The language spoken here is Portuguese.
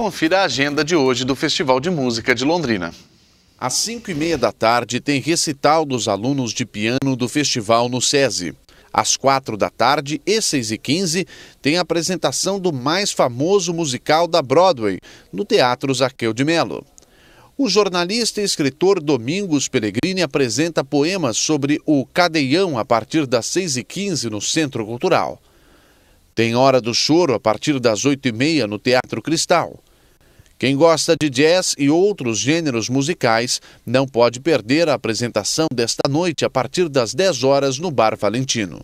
confira a agenda de hoje do Festival de Música de Londrina. Às 5 e meia da tarde tem recital dos alunos de piano do festival no SESI. Às quatro da tarde e seis e quinze tem a apresentação do mais famoso musical da Broadway, no Teatro Zaqueu de Melo. O jornalista e escritor Domingos Pellegrini apresenta poemas sobre o cadeião a partir das seis e quinze no Centro Cultural. Tem Hora do Choro a partir das oito e meia no Teatro Cristal. Quem gosta de jazz e outros gêneros musicais não pode perder a apresentação desta noite a partir das 10 horas no Bar Valentino.